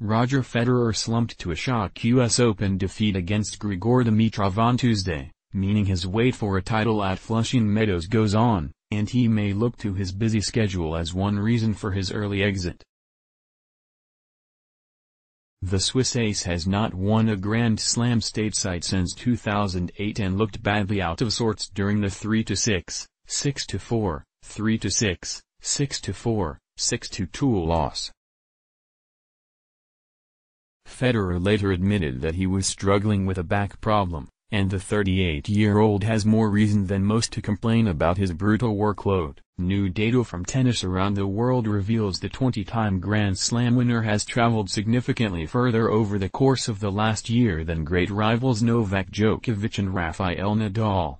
Roger Federer slumped to a shock US Open defeat against Grigor Dimitrov on Tuesday, meaning his wait for a title at Flushing Meadows goes on, and he may look to his busy schedule as one reason for his early exit. The Swiss ace has not won a Grand Slam stateside since 2008 and looked badly out of sorts during the 3-6, 6-4, 3-6, 6-4, 6-2 loss. Federer later admitted that he was struggling with a back problem, and the 38-year-old has more reason than most to complain about his brutal workload. New data from tennis around the world reveals the 20-time Grand Slam winner has traveled significantly further over the course of the last year than great rivals Novak Djokovic and Rafael Nadal.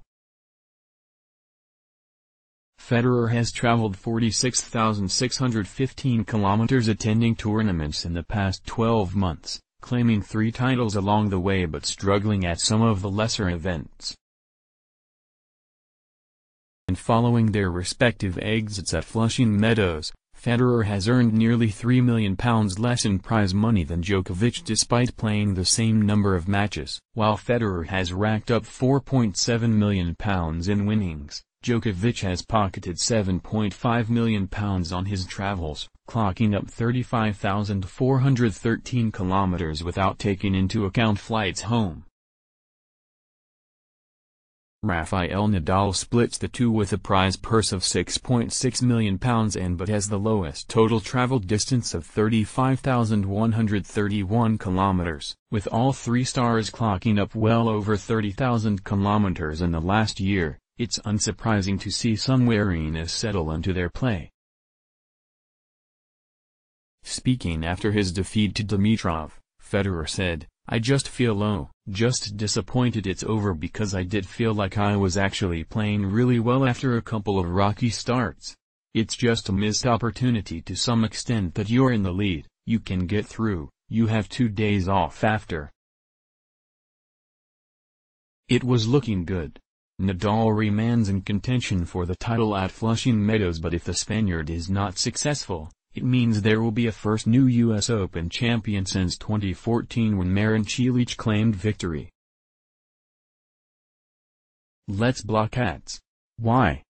Federer has traveled 46,615 kilometers attending tournaments in the past 12 months claiming three titles along the way but struggling at some of the lesser events. And following their respective exits at Flushing Meadows, Federer has earned nearly £3 million less in prize money than Djokovic despite playing the same number of matches. While Federer has racked up £4.7 million in winnings, Djokovic has pocketed £7.5 million on his travels, clocking up 35,413 kilometers without taking into account flights home. Rafael Nadal splits the two with a prize purse of £6.6 million and but has the lowest total traveled distance of 35,131 kilometers, with all three stars clocking up well over 30,000 kilometers in the last year. It's unsurprising to see some wariness settle into their play. Speaking after his defeat to Dimitrov, Federer said, I just feel low, just disappointed it's over because I did feel like I was actually playing really well after a couple of rocky starts. It's just a missed opportunity to some extent that you're in the lead, you can get through, you have two days off after. It was looking good. Nadal remains in contention for the title at Flushing Meadows but if the Spaniard is not successful, it means there will be a first new U.S. Open champion since 2014 when Marin Cilic claimed victory. Let's block ads. Why?